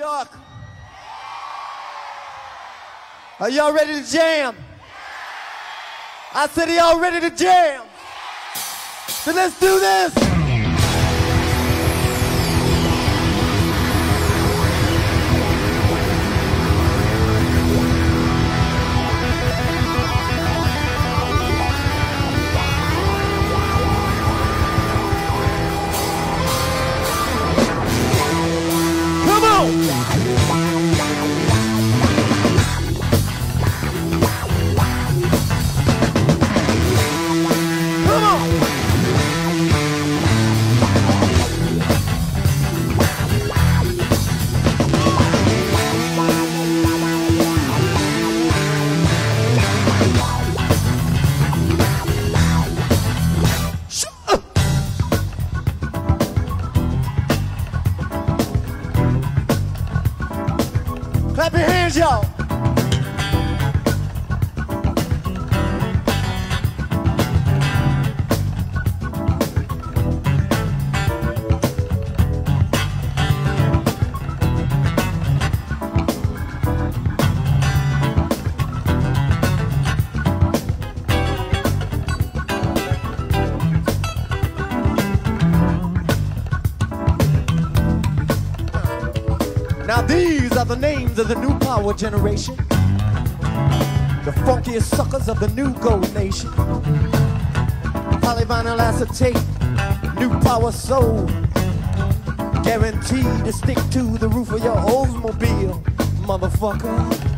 York. Are y'all ready to jam? I said, are y'all ready to jam? So let's do this. Generation. The funkiest suckers of the new gold nation. Polyvinyl acetate, new power soul. Guaranteed to stick to the roof of your Oldsmobile, motherfucker.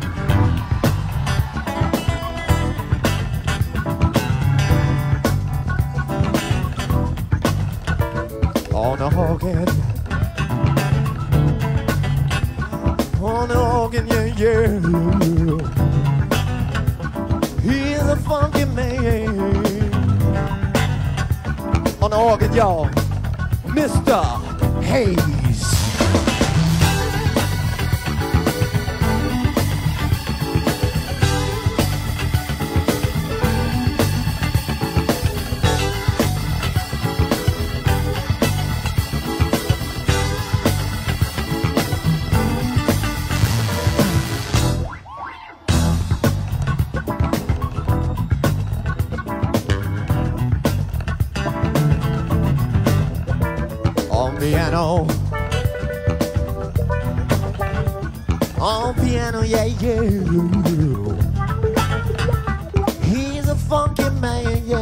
Funky man, yeah.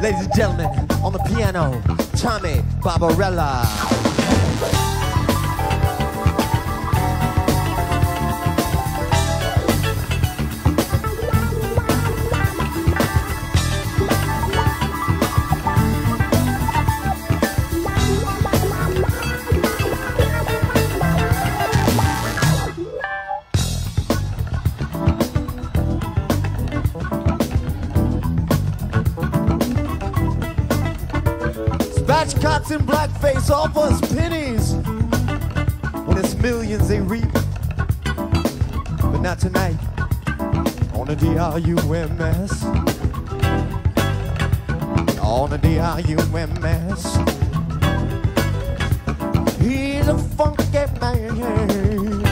Ladies and gentlemen, on the piano, Tommy Barbarella. In blackface offers pennies when it's millions they reap. But not tonight on the D-R-U-M-S. On the D-R-U-M-S. He's a funky man.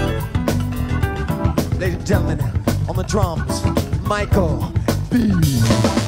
Ladies and gentlemen, on the drums, Michael B.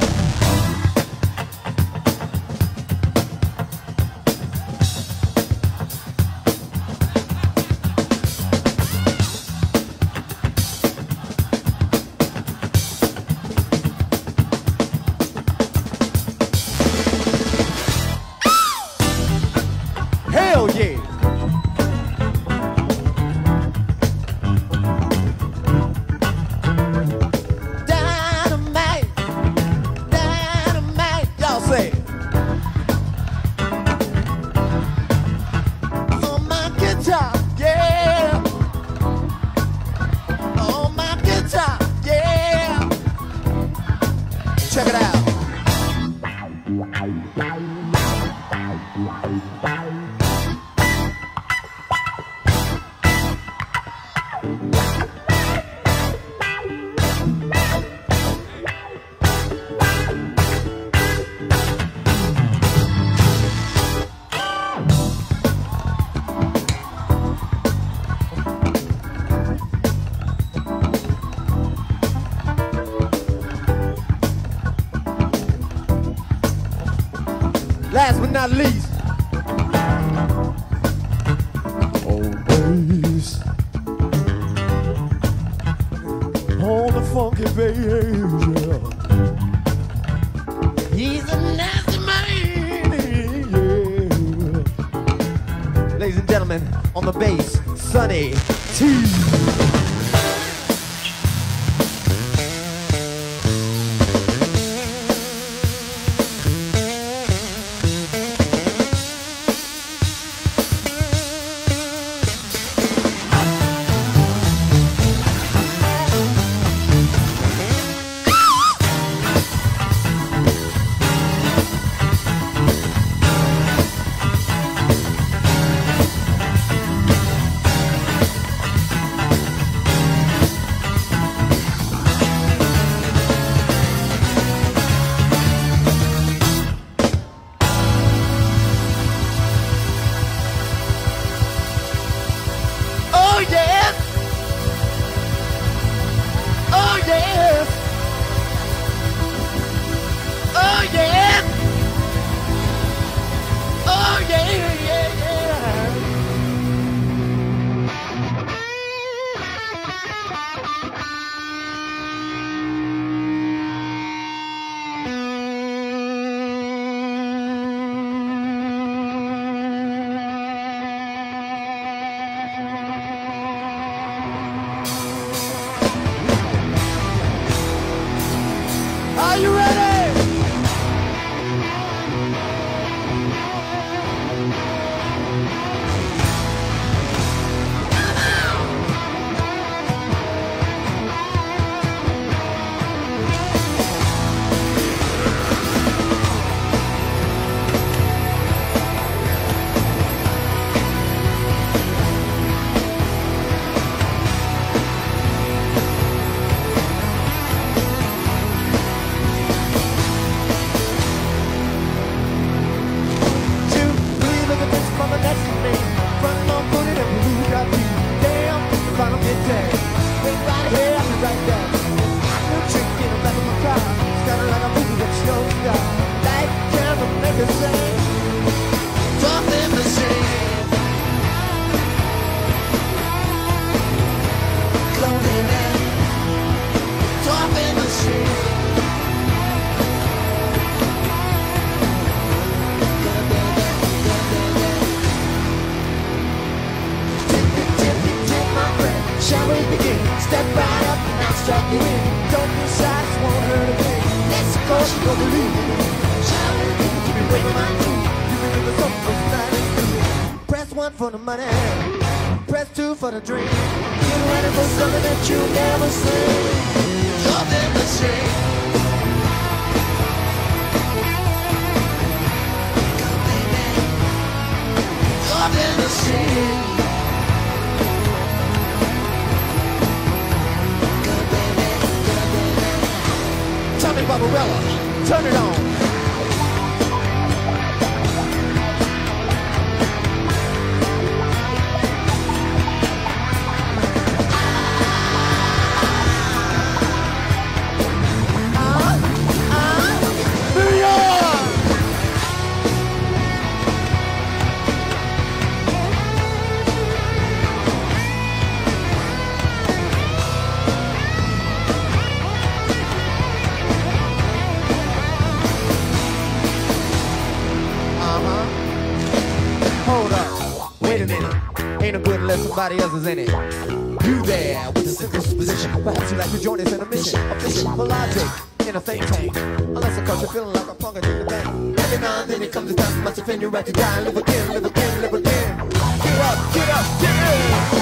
not Turn it on. Somebody else is in it. You there with the simplest position. Perhaps you'd like to join us in a mission. A vision for logic in a think tank. Unless of course you're feeling like a punk in the bank. Every now and then it comes a time must offend you right to die. Live again, live again, live again. Get up, get up, get up.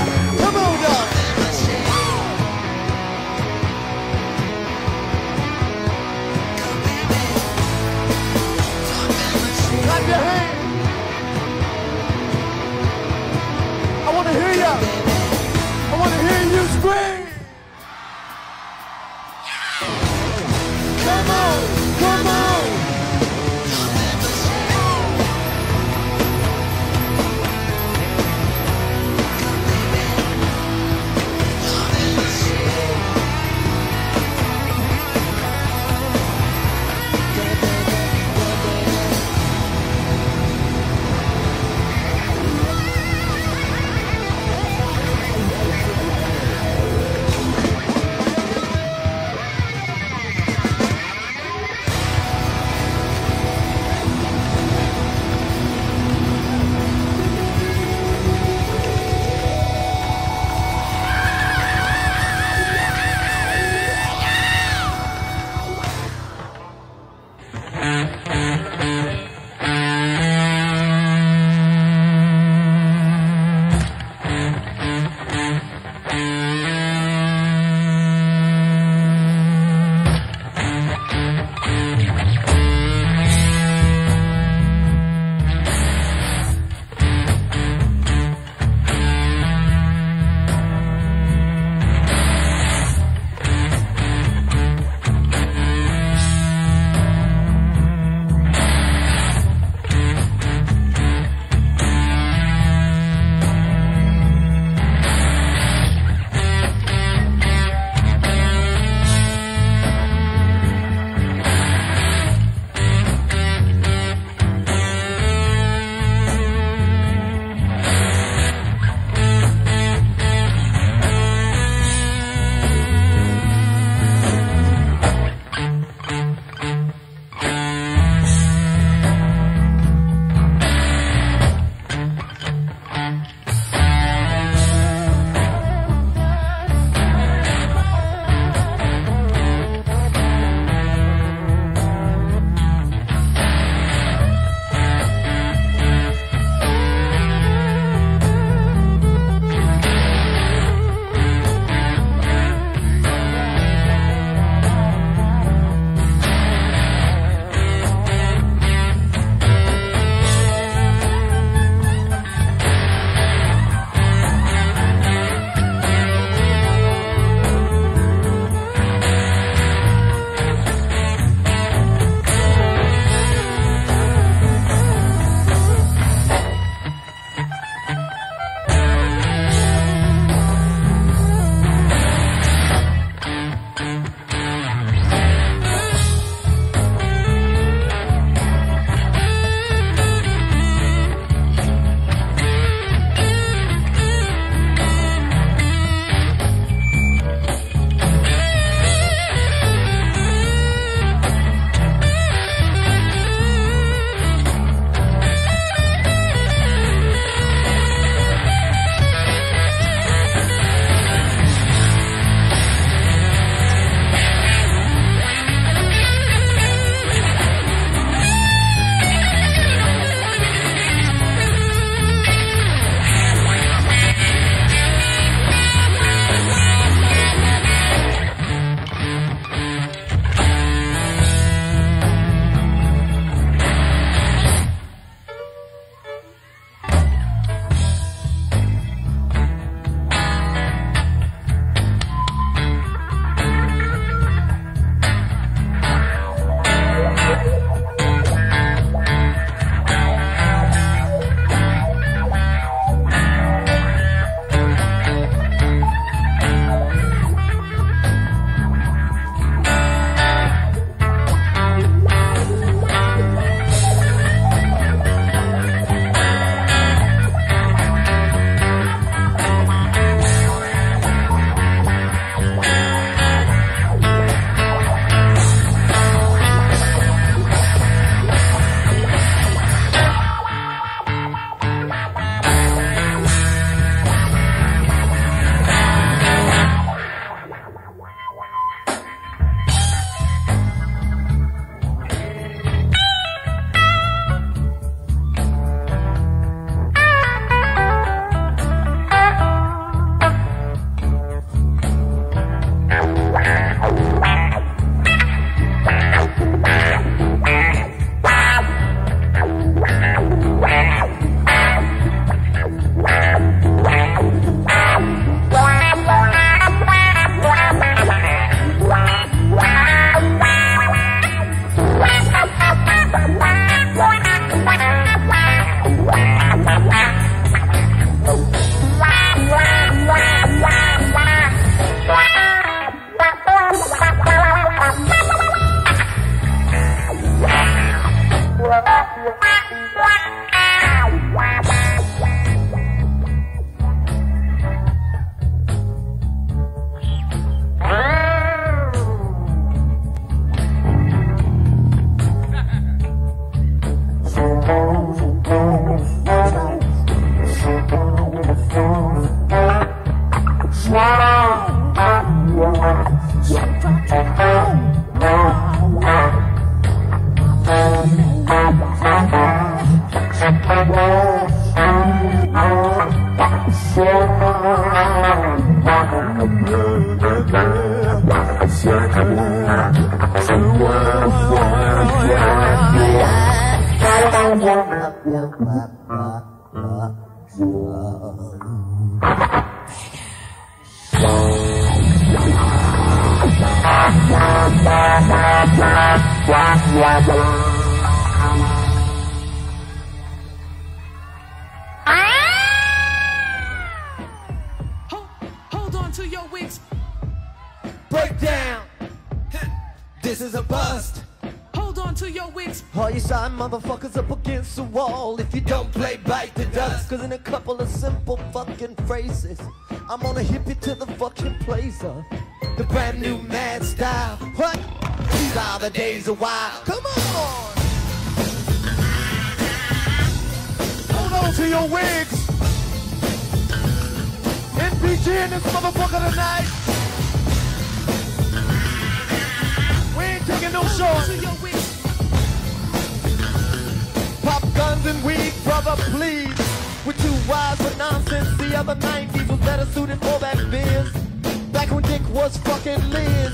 Was fucking Liz.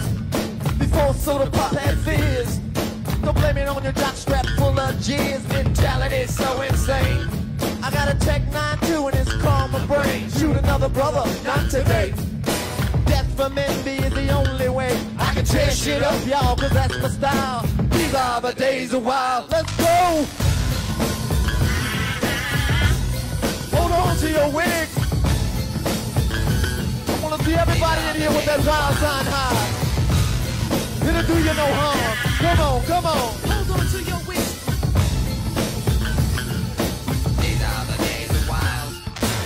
Before soda pop had fizz. Don't blame it on your jockstrap full of jizz. Mentality so insane. I got a Tech 9 too and it's calm my brain. Shoot another brother, not today. Death from envy is the only way I can tear shit up, y'all, cause that's my style. These are the days of wild. Let's go! Hold on to your wig. I see everybody in here with that wild sign high. It'll do you no harm. Come on, come on. Hold on to your wigs.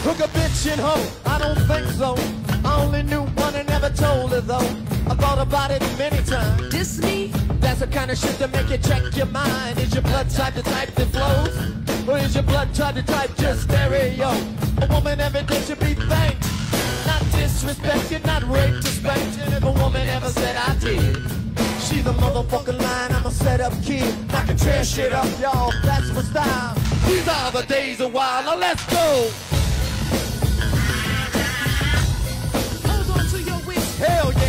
Hook a bitch and hoe. I don't think so. I only knew one and never told her though. I thought about it many times. This me? That's the kind of shit that make you check your mind. Is your blood type the type that flows? Or is your blood type the type just stereo? A woman every day should be thanked. Disrespected, not raped, suspected. If a woman ever said I did. She's a motherfucking line, I'm a set up kid. I can tear shit up, y'all. That's my style. These are the days of wild. Now let's go. Hold on to your wigs. Hell yeah.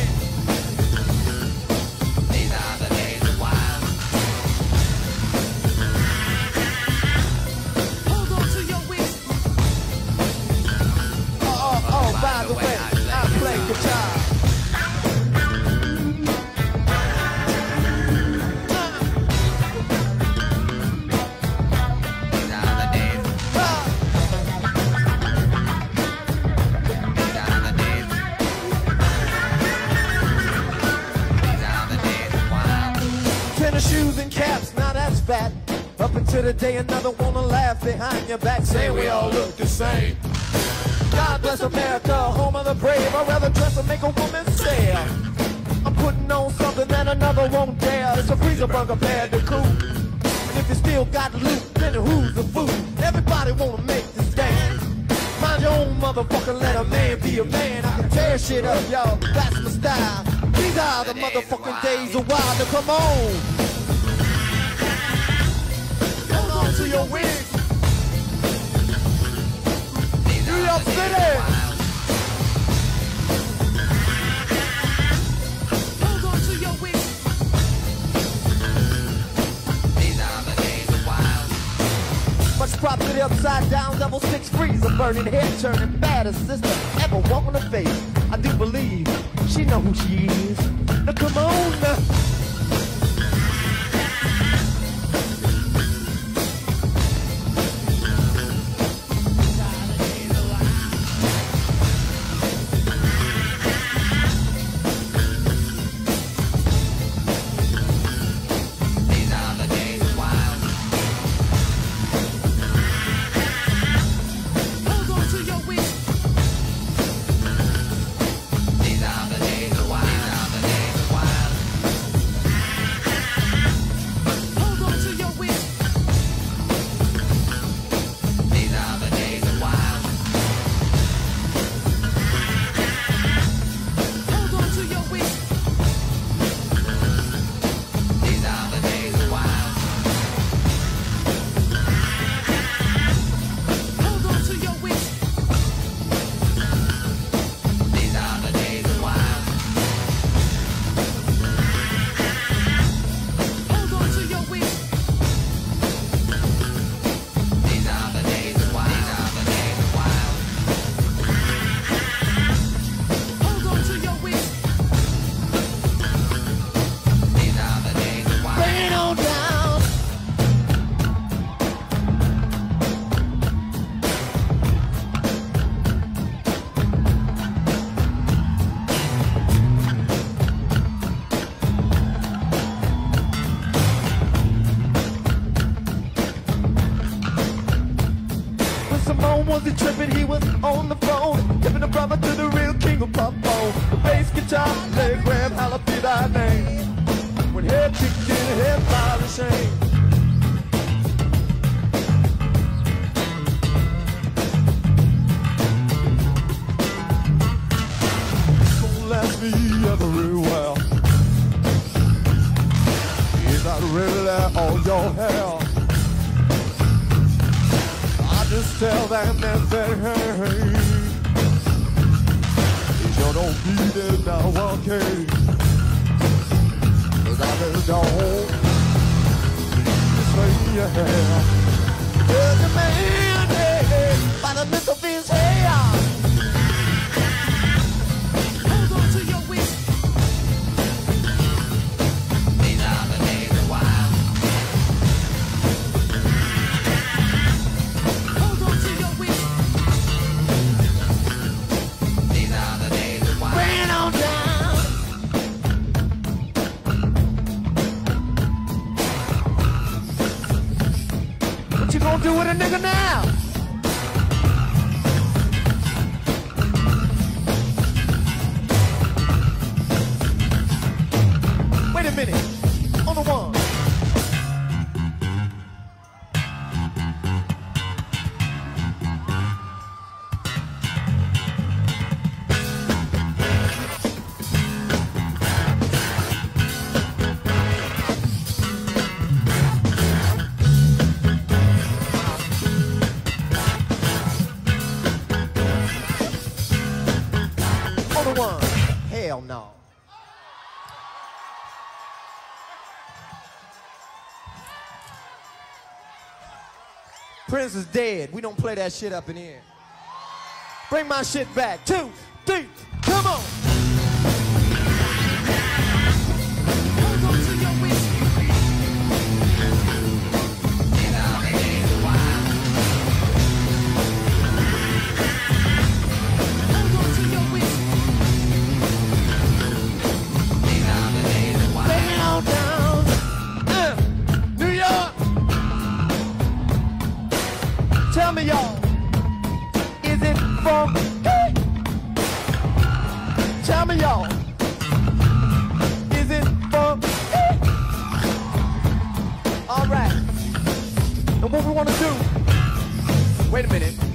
Laugh behind your back, say we all look the same. God bless America, home of the brave. I'd rather dress and make a woman stare. I'm putting on something that another won't dare. It's a freezer burger bad to cool. And if you still got loot, then who's the fool? Everybody wanna make the stand. Mind your own motherfucker, let a man be a man. I can tear shit up, y'all. That's my style. These are the motherfucking days of wild. Come on. Hold on to your wig. City. Much props to the upside down double six freeze. A burning head turning baddest sister ever walk on the face. I do believe she know who she is. Now come on now. Prince is dead. We don't play that shit up in here. Bring my shit back. Two, three, come on. some of y'all. Is it for me? Tell me y'all. Is it for me? All right. And what we want to do? Wait a minute.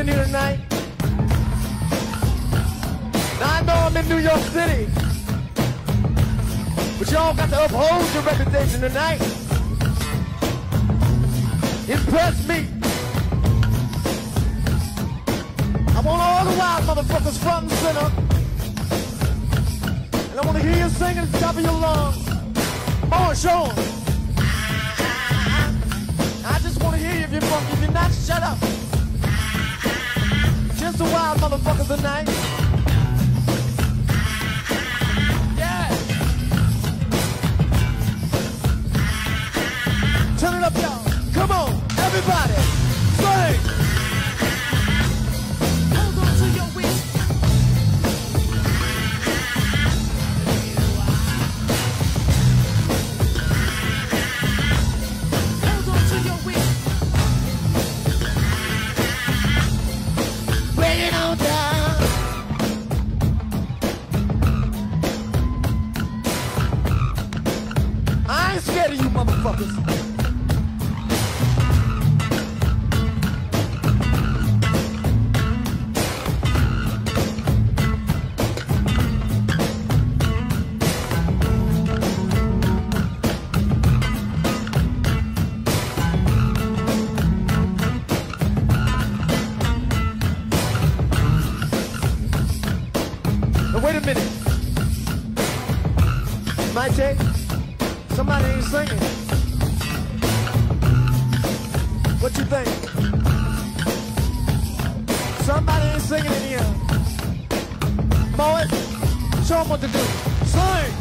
In here tonight. Now I know I'm in New York City, but y'all got to uphold your reputation tonight. Singing. What you think? Somebody ain't singing in here. Boys, show them what to do. Sing!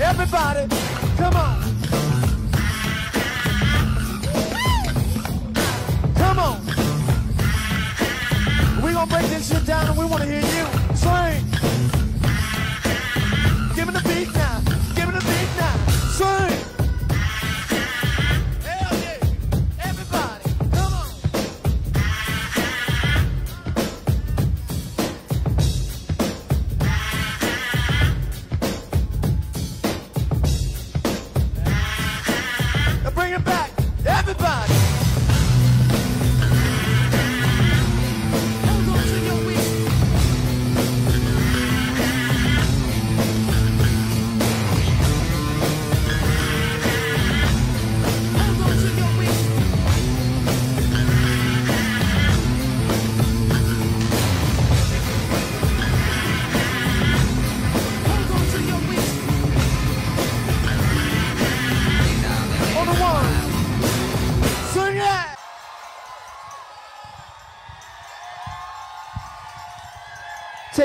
Everybody, come on. Come on. We gonna break this shit down and we wanna hear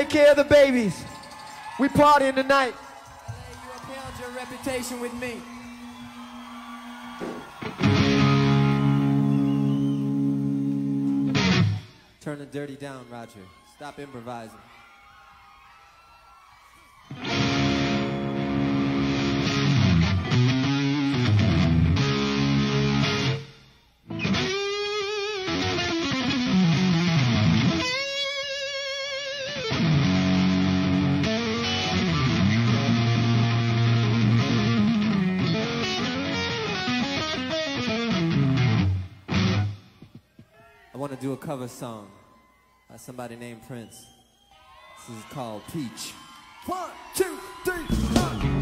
Take care of the babies. We partying tonight. You upheld your reputation with me. Turn the dirty down, Roger. Stop improvising. Cover song by somebody named Prince. This is called Peach. One, two, three, four.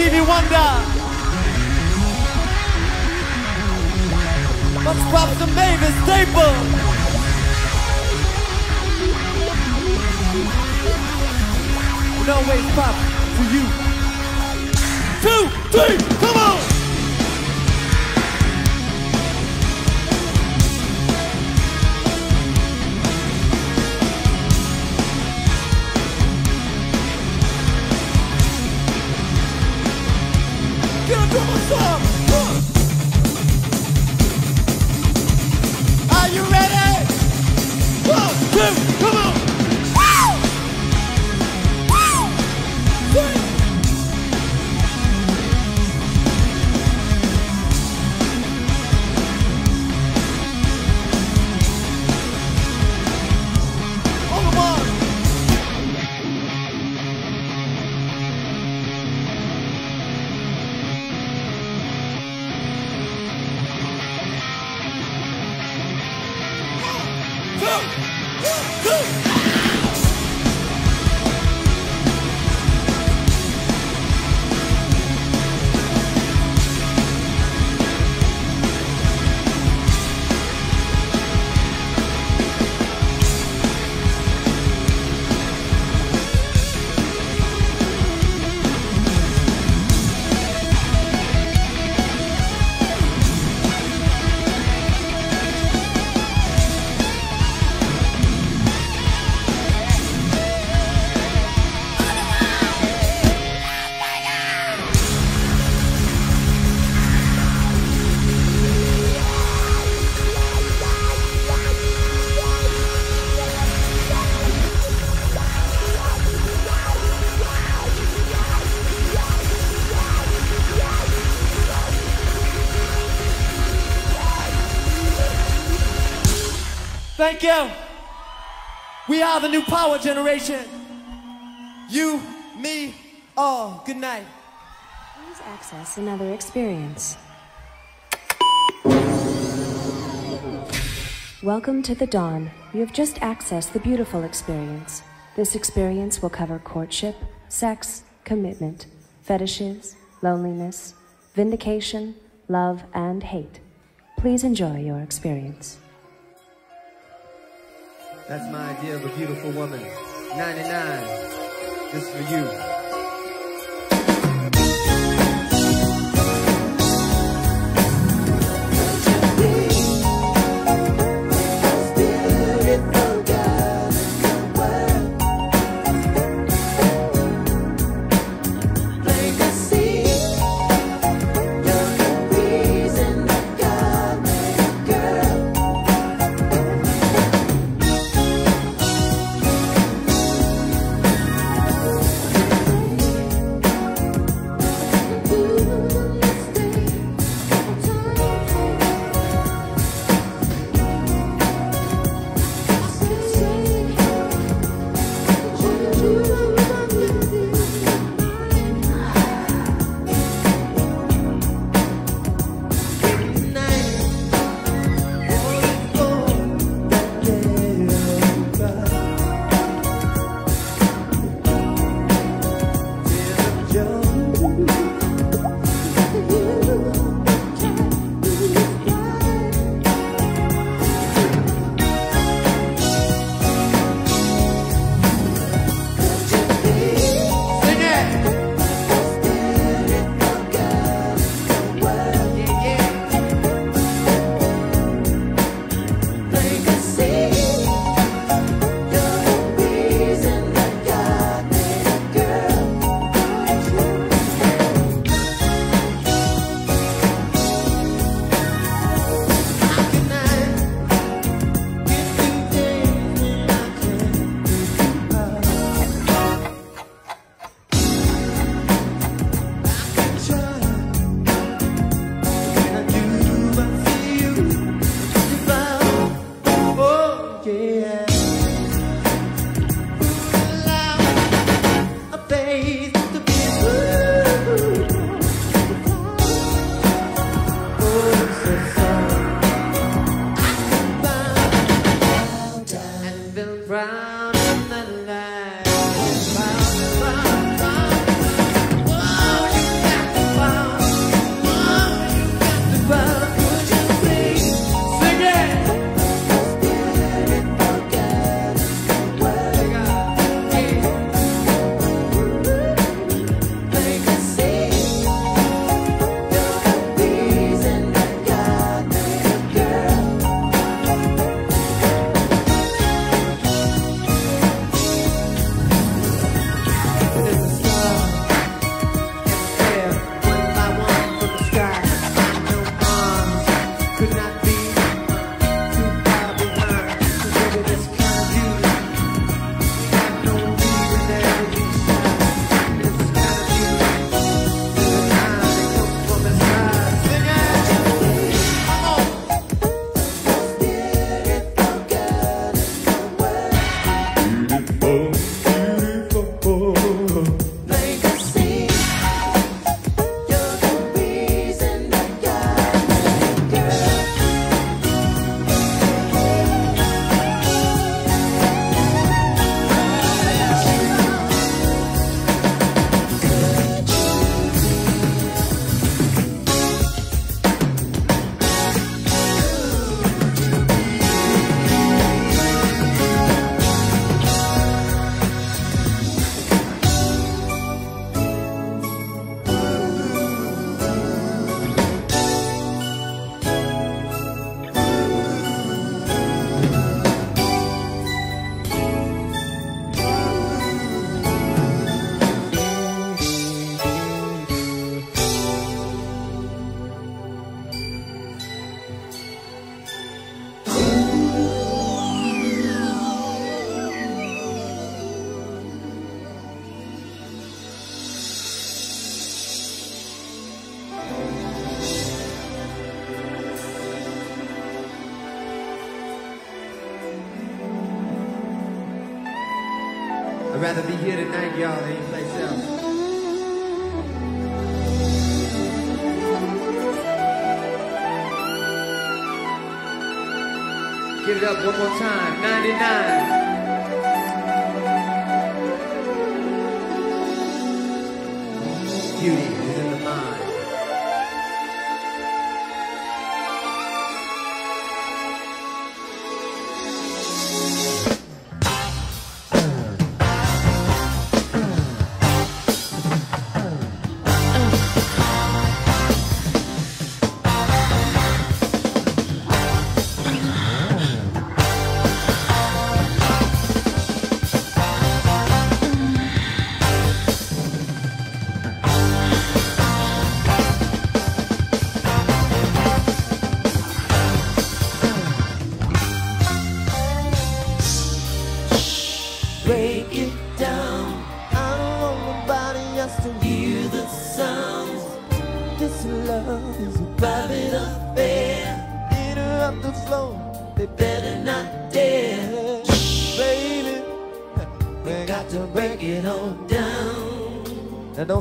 Stevie Wonder. Much props to Mavis Staples. Thank you. We are the new power generation. You, me, all. Good night. Please access another experience. Welcome to the dawn. You have just accessed the beautiful experience. This experience will cover courtship, sex, commitment, fetishes, loneliness, vindication, love, and hate. Please enjoy your experience. That's my idea of a beautiful woman. 99. This is for you.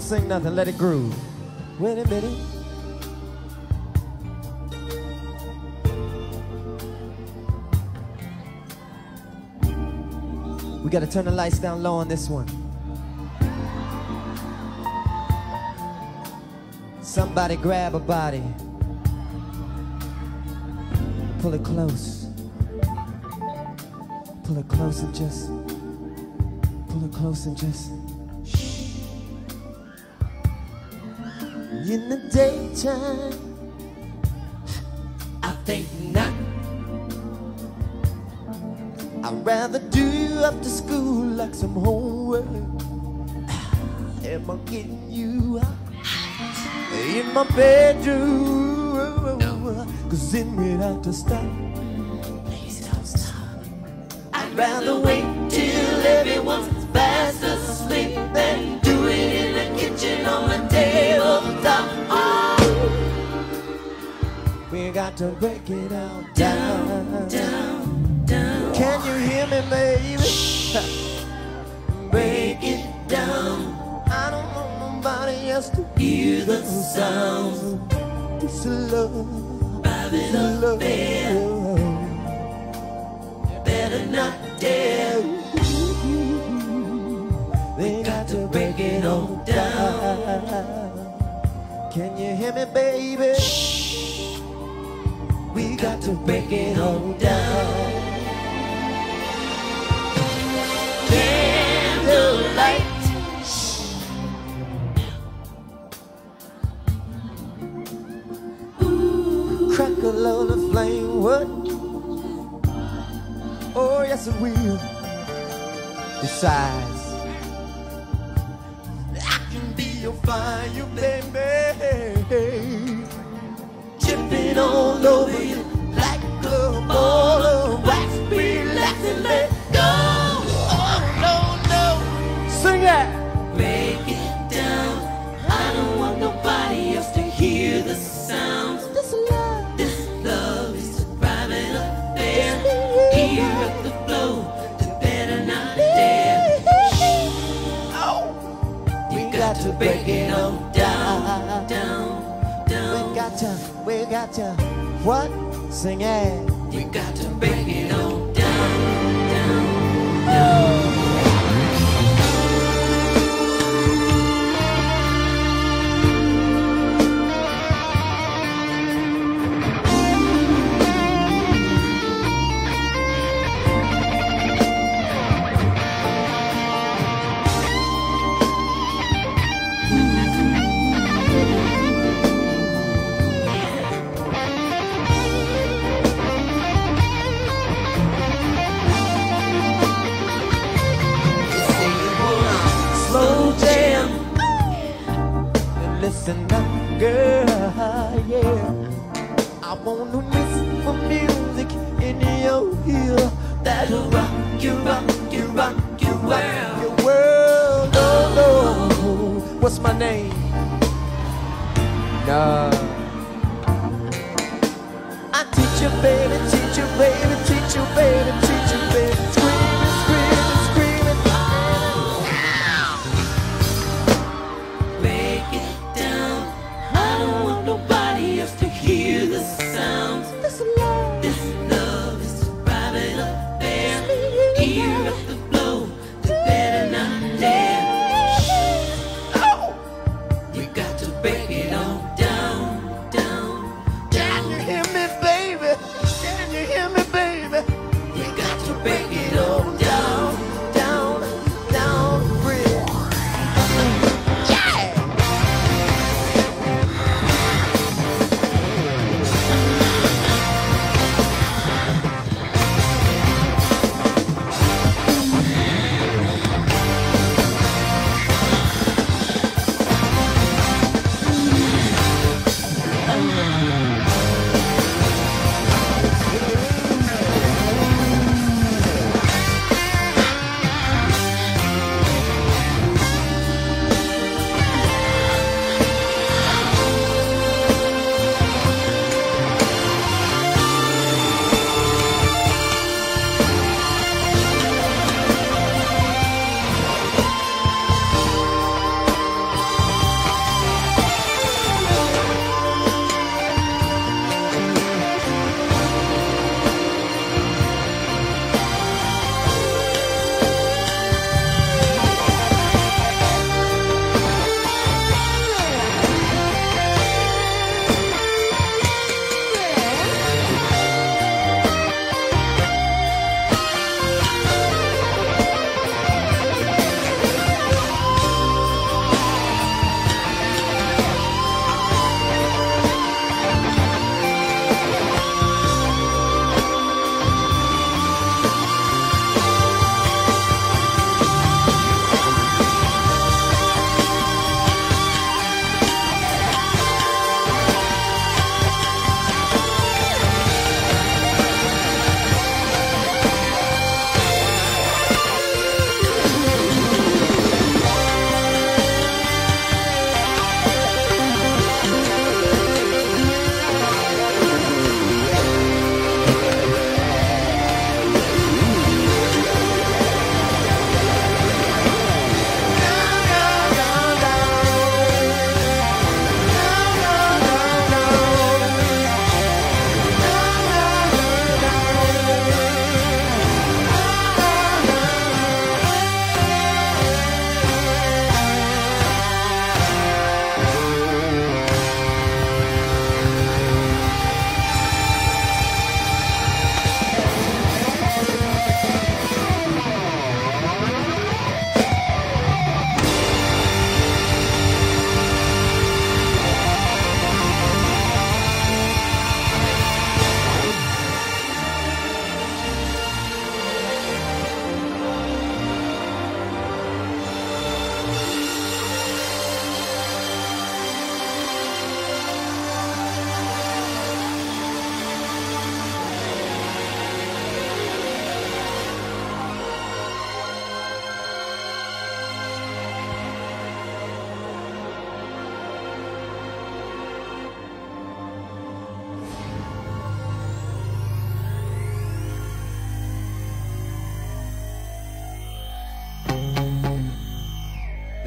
Sing nothing, let it groove. Wait a minute. We gotta turn the lights down low on this one. Somebody grab a body. Pull it close. Pull it close and just. Pull it close and just. In the daytime, I think not. I'd rather do you after school like some homework. Am I getting you out in my bedroom? Cause then we'd have to stop. Please don't stop. I'd rather wait till everyone's fast asleep We got to break it out down. down, down. down. Can you hear me, baby? Break it down. I don't want nobody else to Hear the sounds. It's love. Private affair. Better not dare. They got to break it all down. Can you hear me, baby? We got to break it all down. Candlelight. Crackle on the flame, what? Oh, yes, it will. Besides, I can be your fire, baby. Dripping all over you like a ball of wax. Relax and let go. Oh, no, no. Sing it! Break it down. I don't want nobody else to hear the sounds. This love, this love is a private affair. Hear up the flow, you better not dare. oh, We got to break it on got to, what? Sing it. We got to break it on down, down, down. Listen up, girl, yeah. I want to miss for music in your ear. That'll rock you, rock you, rock you world. Your world, oh no. What's my name? No. I teach you, baby, teach you, baby, teach you, baby, teach you, baby.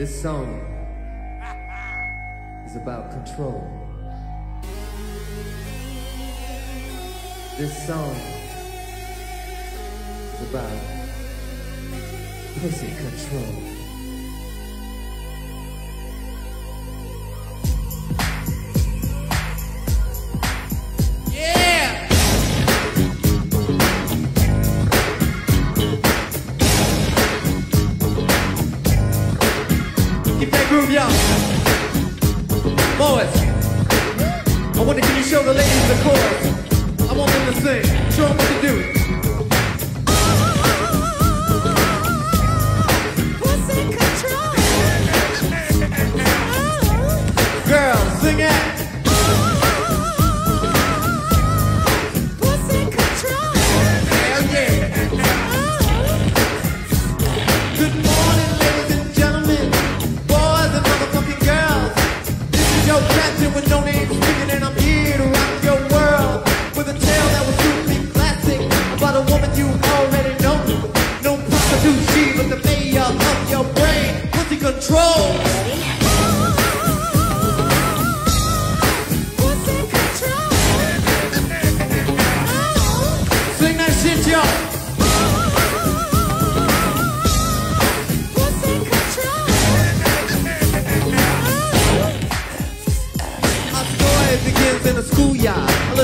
This song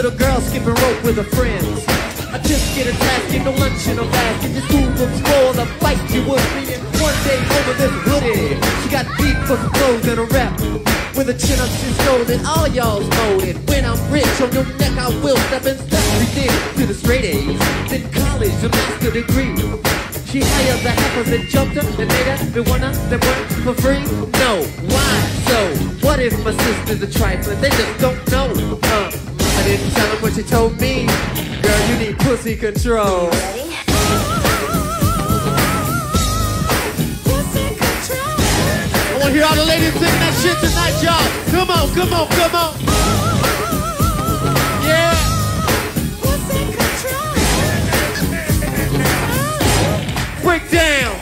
little girl skipping rope with her friends. I just get a task, get no lunch in a basket. Your school books for the fight you would be in. One day over this hoodie, she got deep for some clothes and a rep. With a chin up, she's golden, all y'all's molded. When I'm rich on your neck, I will step and step. We did to the straight A's. Then college, a master degree. She hired the heifers that jumped her and made her be one them work for free? No. Why? So, what if my sister's a trifling? They just don't know. Uh, didn't tell them what you told me. Girl, you need pussy control. Pussy control. I want to hear all the ladies singing that shit tonight, y'all. Come on, come on, come on. Yeah. Pussy control. Break down.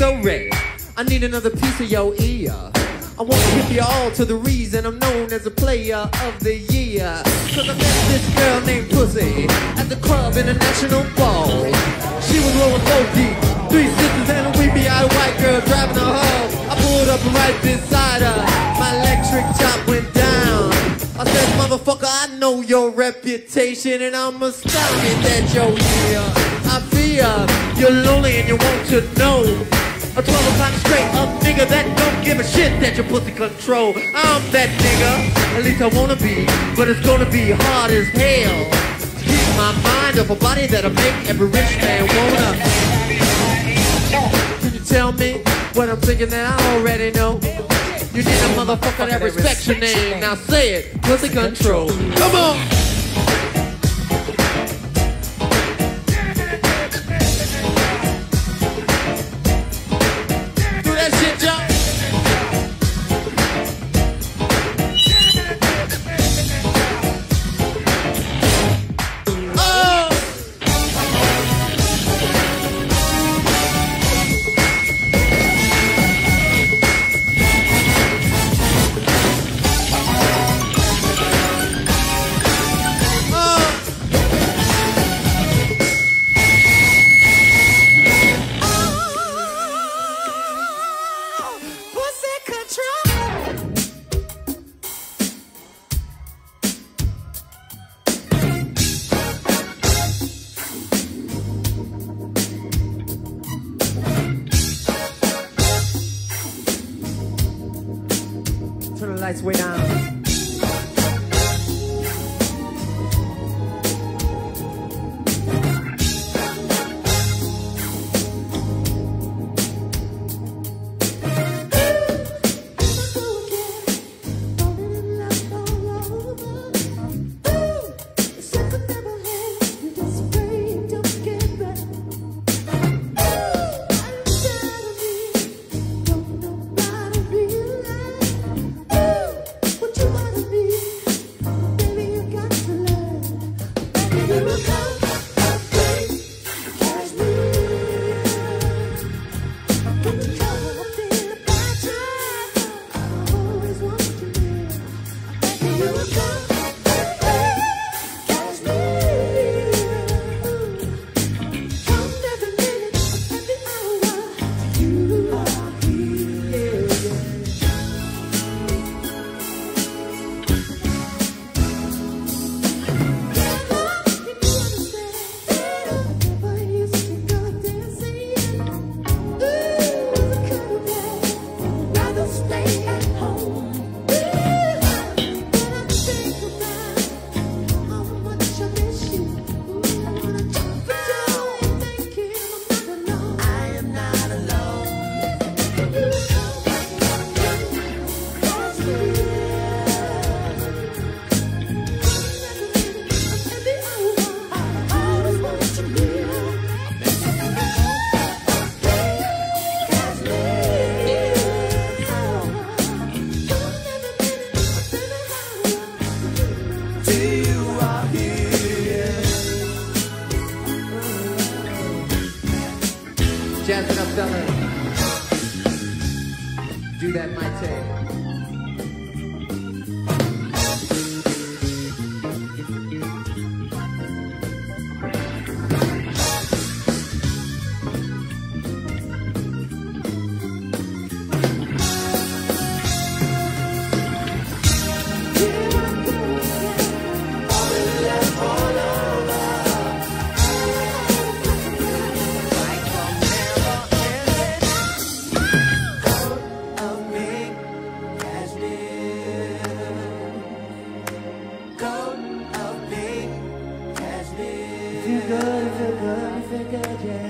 The story, I need another piece of your ear. I want to give you all to the reason I'm known as a player of the year. Cause I met this girl named Pussy at the club in a national ball. She was rolling deep, three sisters and a weepy-eyed white girl driving her home. I pulled up right beside her, my electric chop went down. I said, motherfucker, I know your reputation and I'm astounded that you're here. I fear you're lonely and you want to know. A 12 o'clock straight up nigga that don't give a shit that your pussy control. I'm that nigga, at least I wanna be, but it's gonna be hard as hell. Keep my mind off a body that'll make every rich man wanna. Can you tell me what I'm thinking that I already know? You need a motherfucker that respects your name. Now say it, pussy control. Come on. good, you feel good, you feel good, yeah.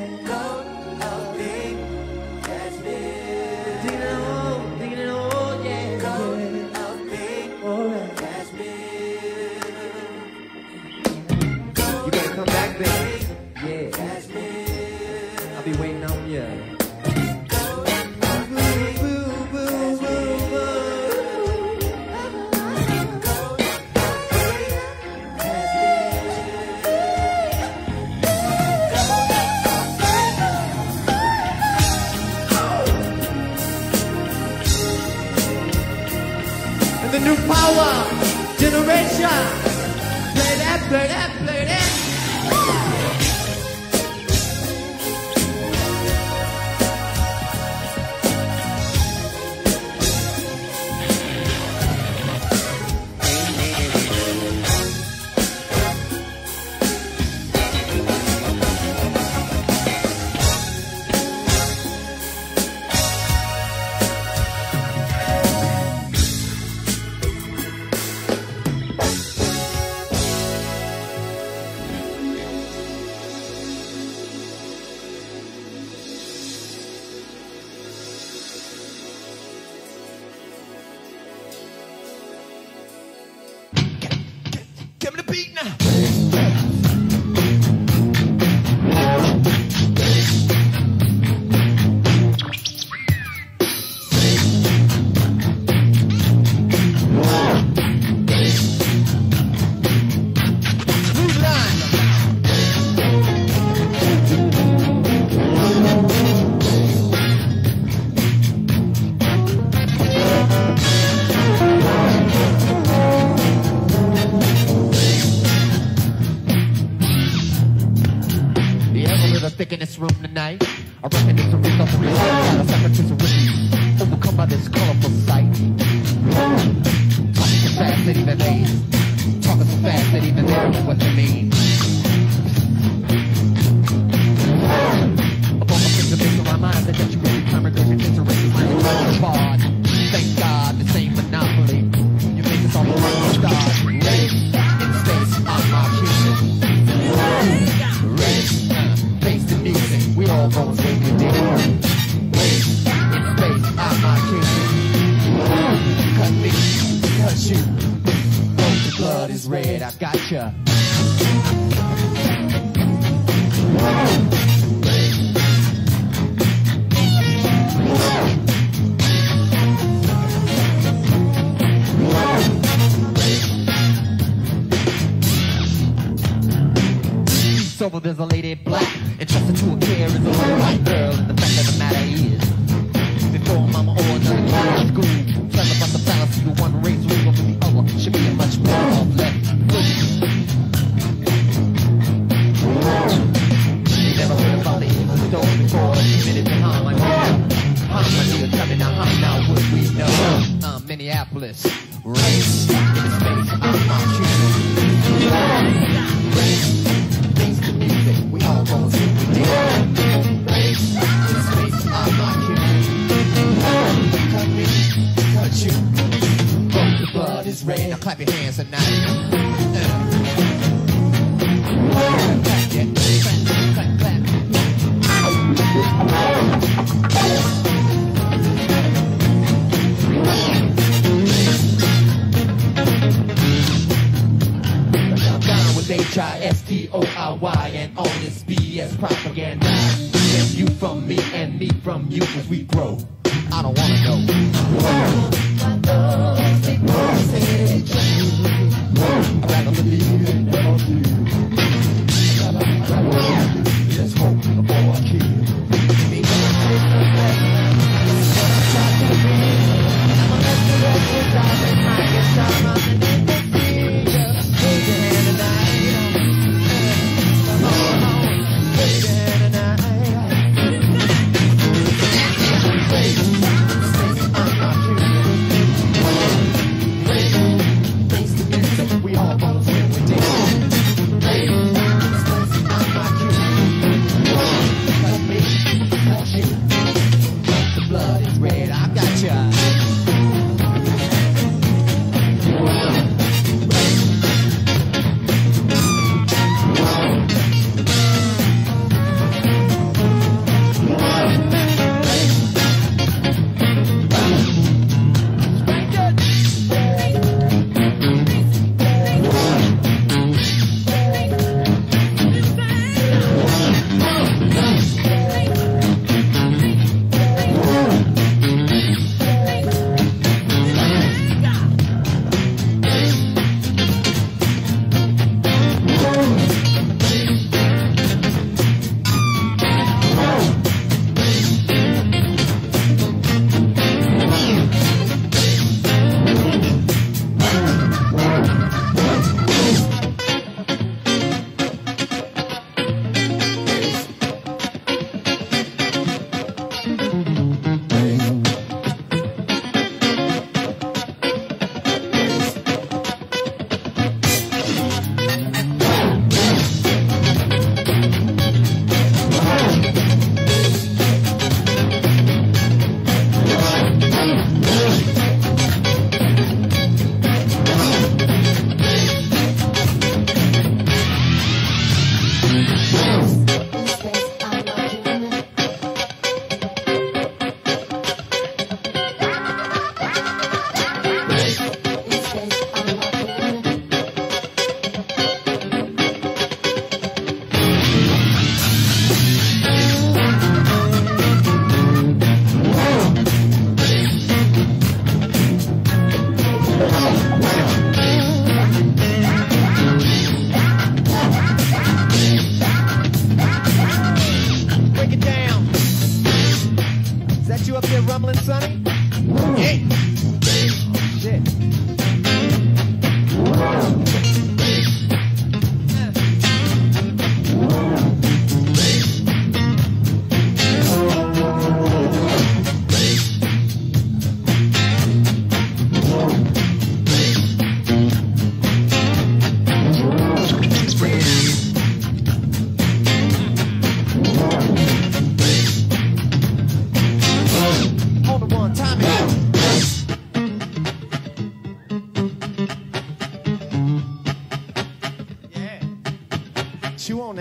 entrusted to a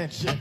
Chew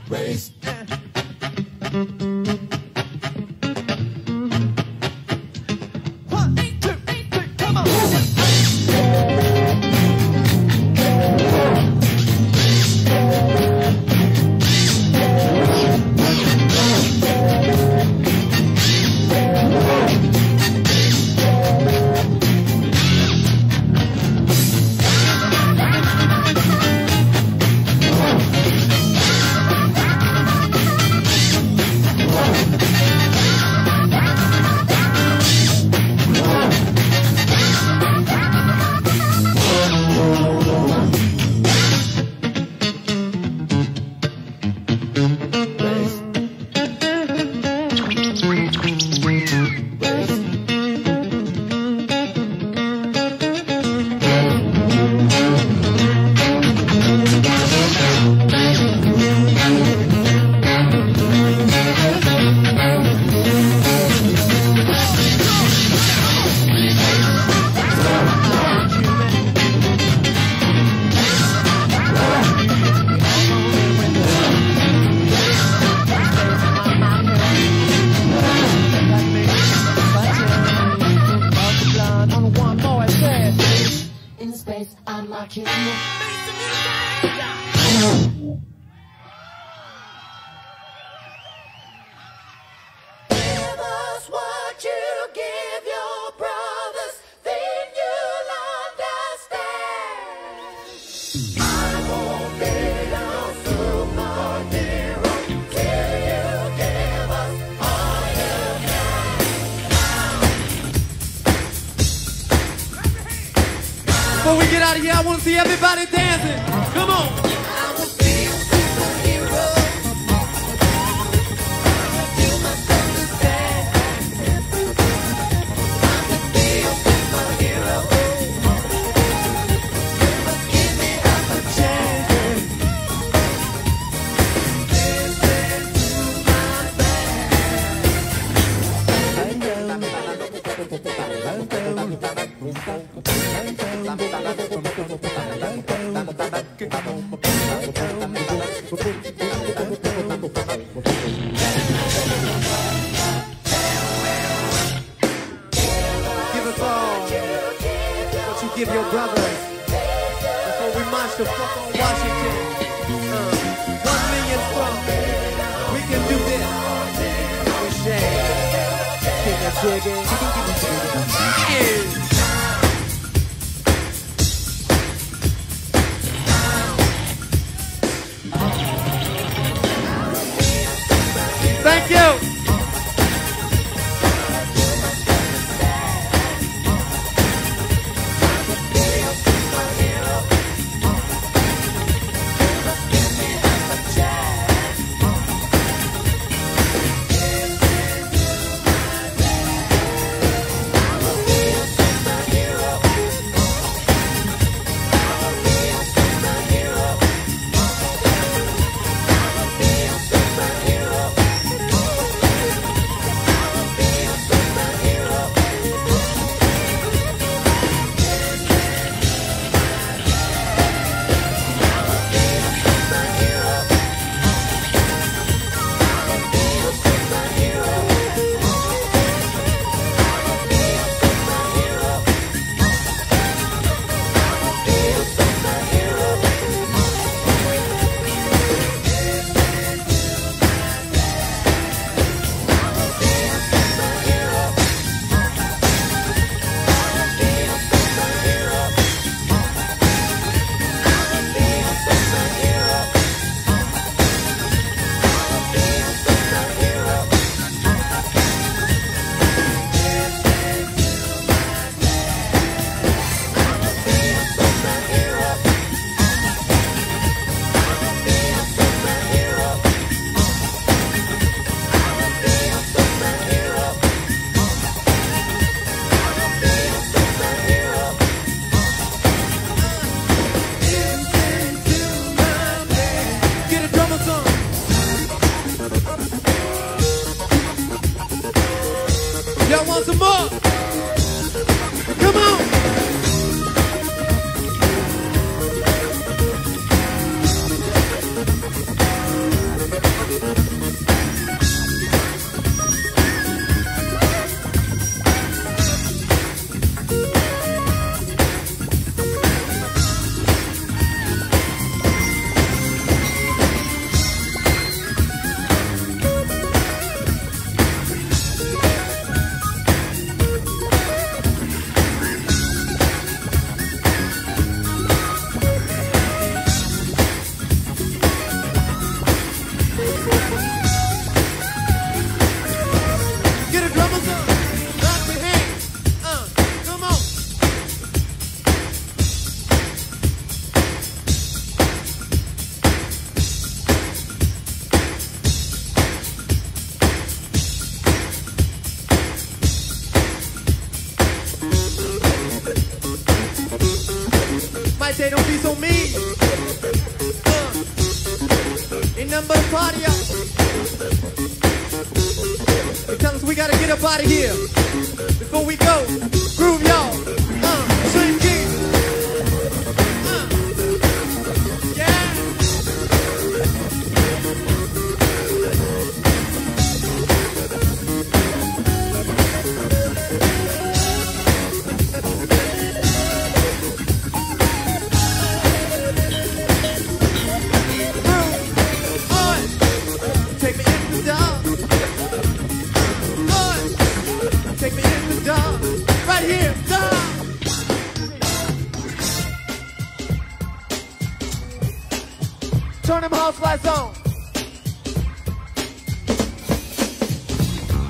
Turn them house lights on.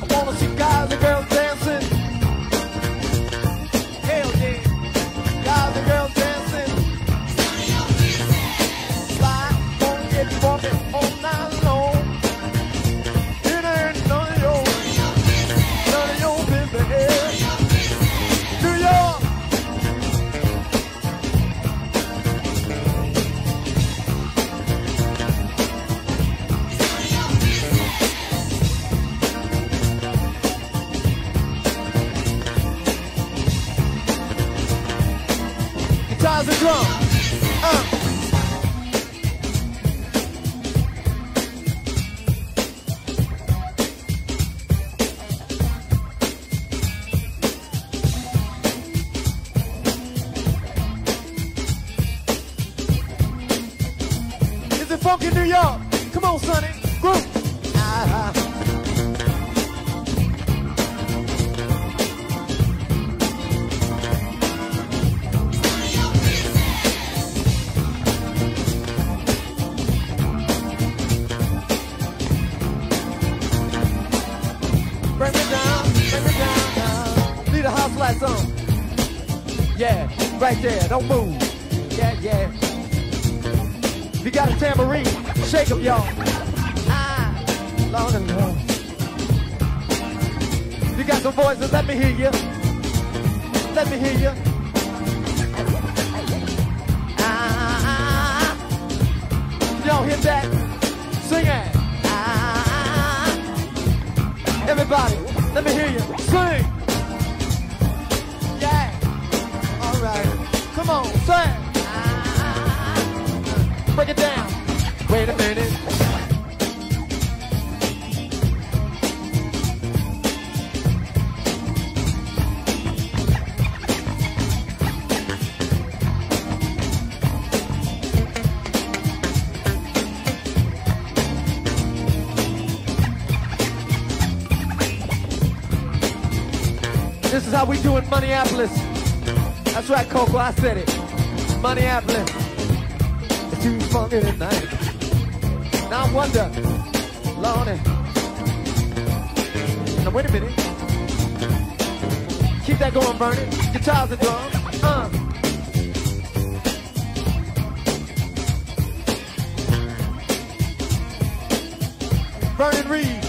I wanna see guys and girls. how we do in Moneyapolis. That's right, Coco, I said it. Moneyapolis. It's too funky tonight. Now I wonder, Lonnie. Now wait a minute. Keep that going, Vernon. Guitars are drum. Uh. Vernon Reid.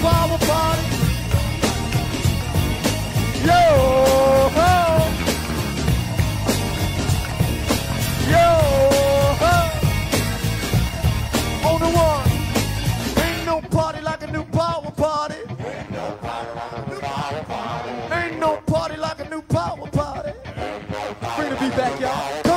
power party. Yo, ho. Yo, ho. On the one. Ain't no party like a new power party. Ain't no party like a new power party. Ain't no party like a new power party. Free to be back, y'all.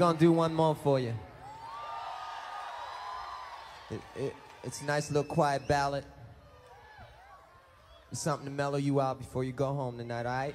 gonna do one more for you. It, it, it's a nice little quiet ballad. Something to mellow you out before you go home tonight, alright?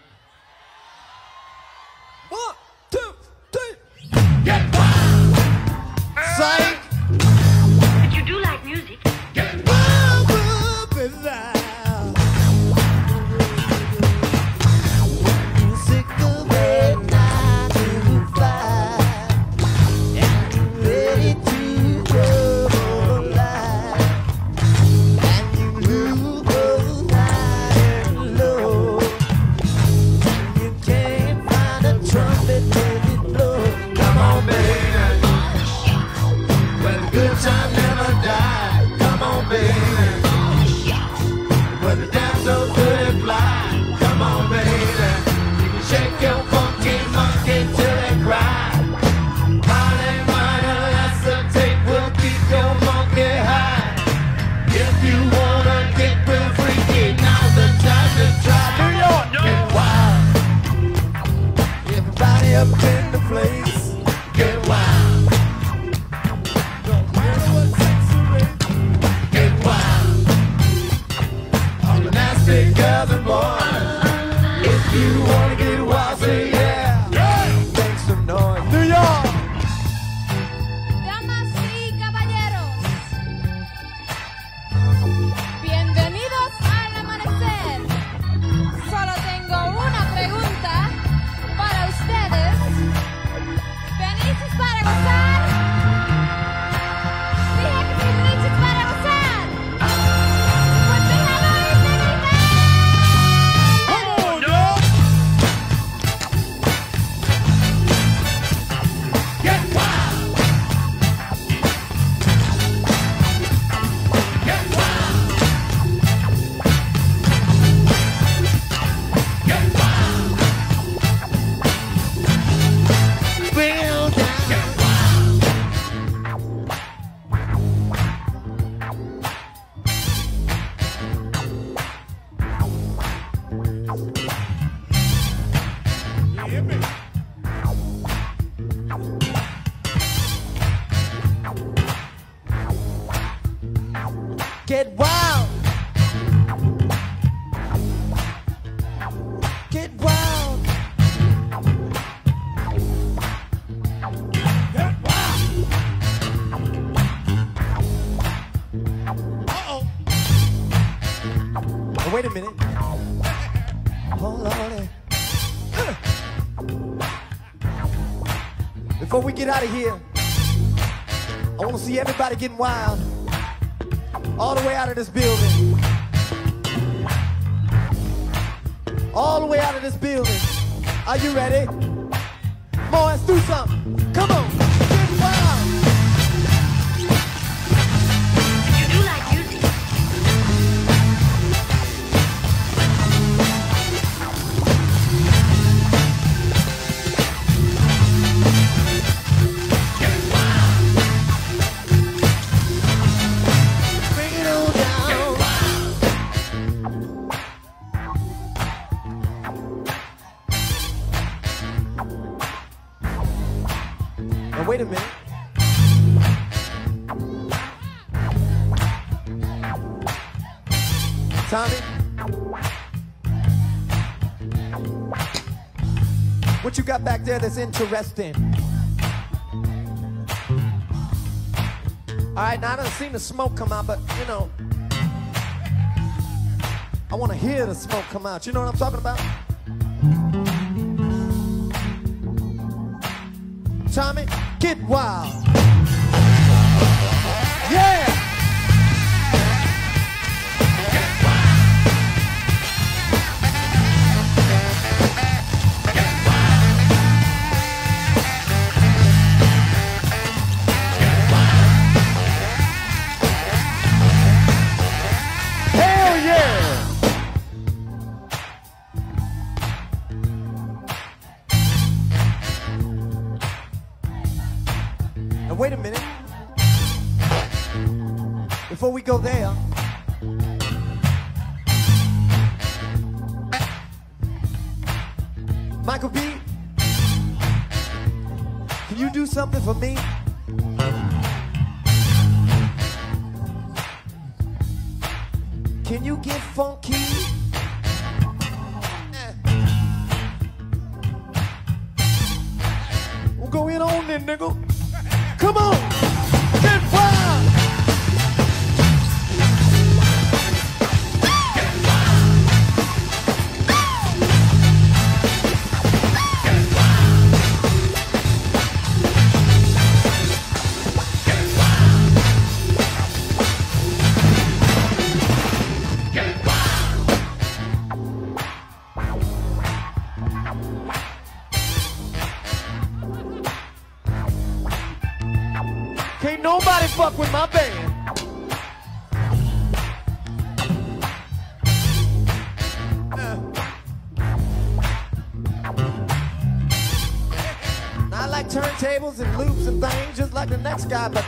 get out of here. I want to see everybody getting wild. All the way out of this building. All the way out of this building. Are you ready? there that's interesting. All right, now I don't see the smoke come out, but you know, I want to hear the smoke come out. You know what I'm talking about? die, but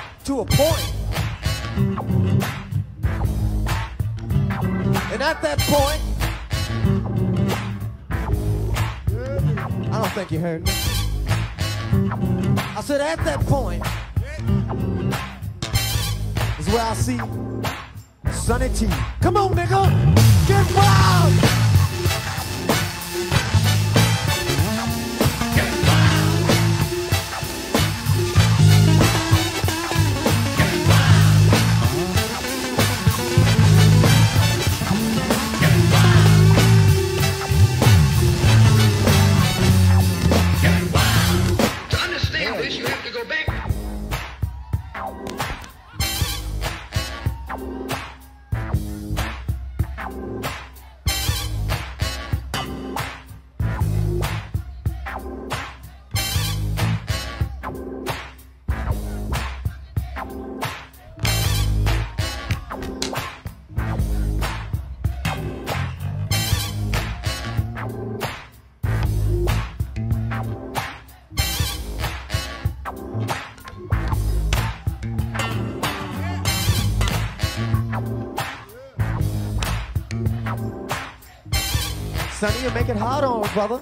Sonny, you make it hard on him, brother.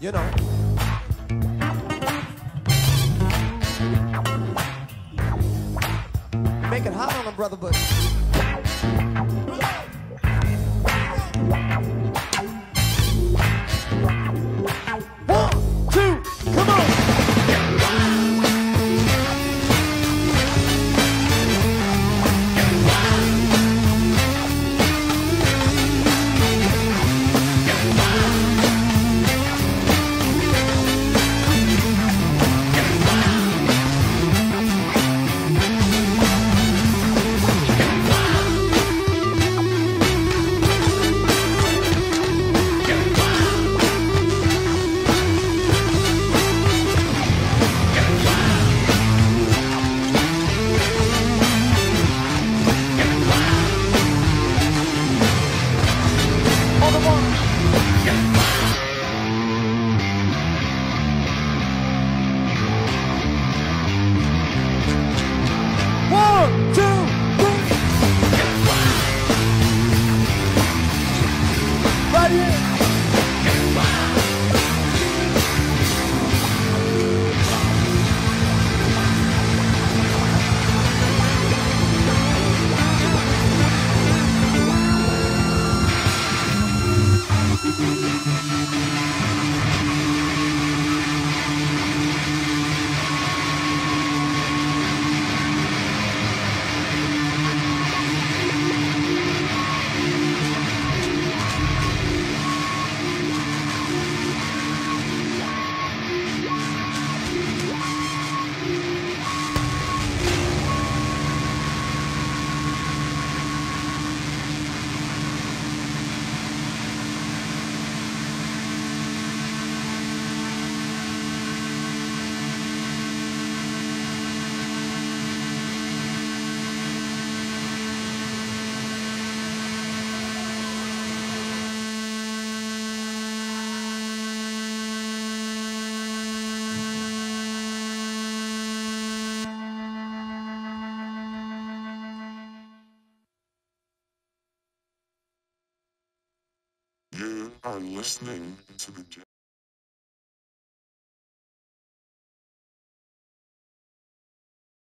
You know. Make it hard on him, brother, but... listening to the